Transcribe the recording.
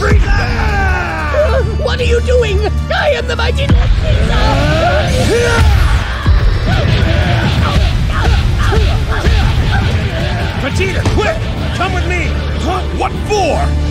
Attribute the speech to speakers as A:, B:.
A: What are you doing? I am the mighty Lord
B: Vegeta, quick! Come with me!
C: What for?